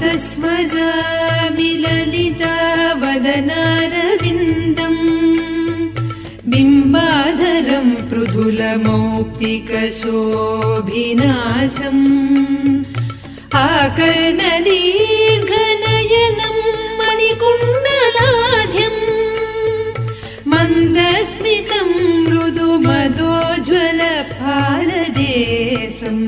प्रातः स्मरामि ललिता वदनारविन्दम् बिम्बाधरम् पृथुलमौक्तिकशोभिनासम् आकर्णदीर्घनयनम् मणिकुण्डलाढ्यम्। मन्दस्मितम् मृदु मदोज्वलफालदेशम्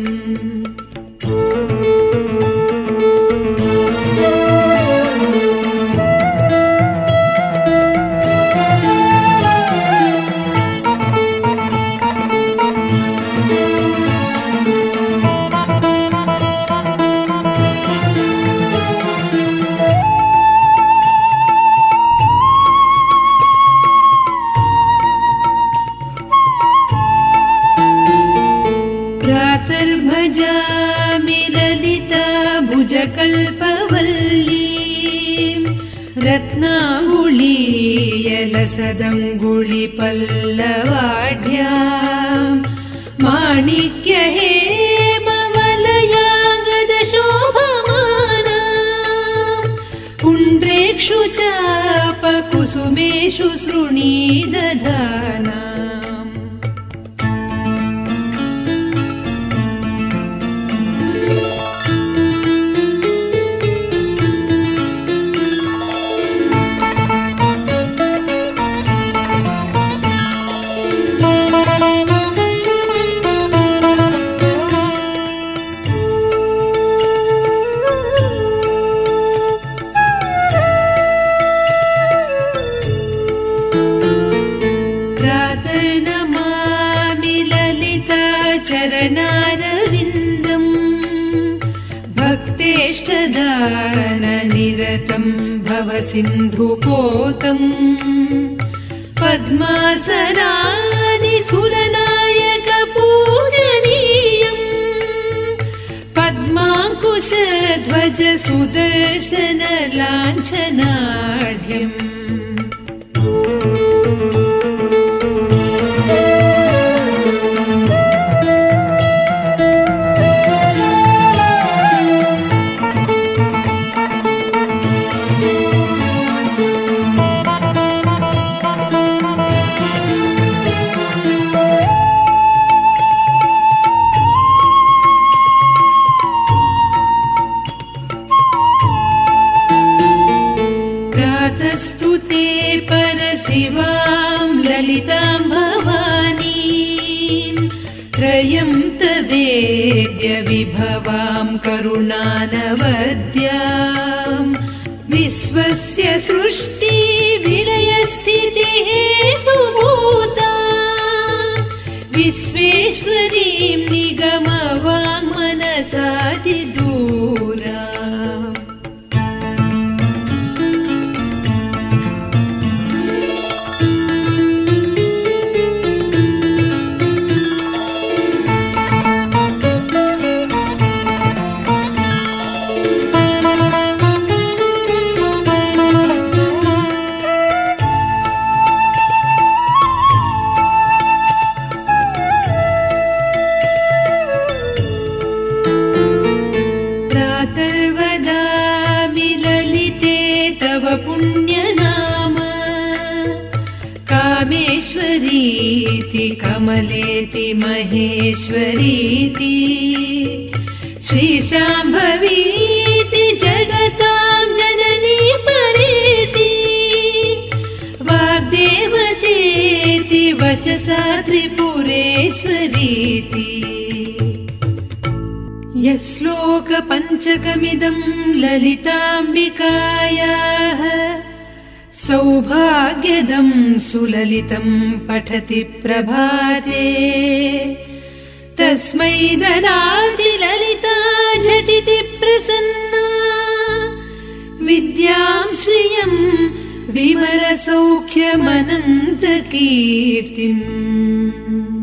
भुजकल्पवल्ली रत्नाङ्गुलीयलसदङ्गुलिपल्लवाढ्या माणिक्य हेमवलयाङ्गदशोभमाना पुण्ड्रेक्षु चापकुसुमेषु सृणी दधाना भक्तेष्टदाननिरतम् भव सिन्धुपोतम्। पद्मासनानि सुरनायक पूजनीयम् पद्माङ्कुशध्वज सुदर्शन परशिवाम् ललिताम् भवानी त्रयम् तवेद्य विभवाम् करुणानवद्याम् विश्वस्य सृष्टि विलयस्थितिः हेतुभूता विश्वेश्वरीम् निगमवाङ्मनसादिदूरा कामेश्वरीति कमलेति महेश्वरीति श्रीशाम्भवीति जगतां जननी परेति वाग्देवतेति वचसा त्रिपुरेश्वरीति। यश्लोकपञ्चकमिदम् ललिताम्बिकायाः सौभाग्यदम् सुललितम् पठति प्रभाते। तस्मै ददाति ललिता झटिति प्रसन्ना। विद्यां श्रियम् विमलसौख्यमनन्तकीर्तिम्